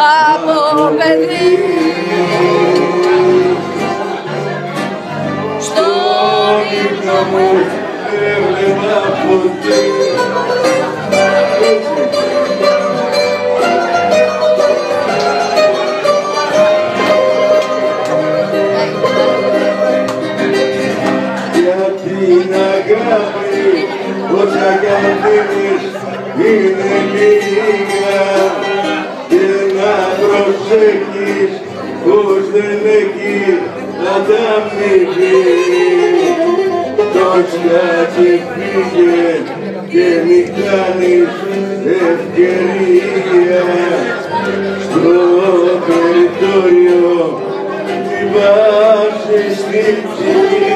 από παιδί στον ύπνο μου Έβλεπα ποτέ. Για την αγάπη όσα κάνεις είναι λίγα και να προσέχεις πως δεν έχει να τα μείνει πως κάτι φύγε και μη κάνεις ευκαιρία. Στο περιθώριο τη βάζεις στην ψυχή.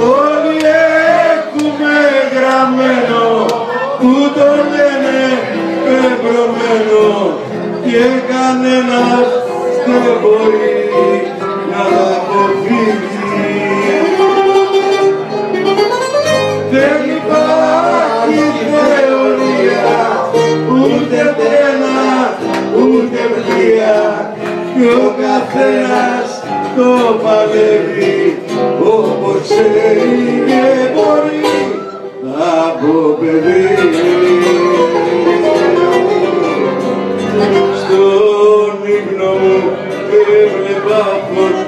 Όλοι έχουμε γραμμένο που το λένε πεπρωμένο και κανένας δεν μπορεί να τα αποφύγει. Δεν υπάρχει θεωρία, ούτε πένα, ούτε πλοία και ο καθένας το παλεύει όπως ξέρει και μπορεί από παιδί. above would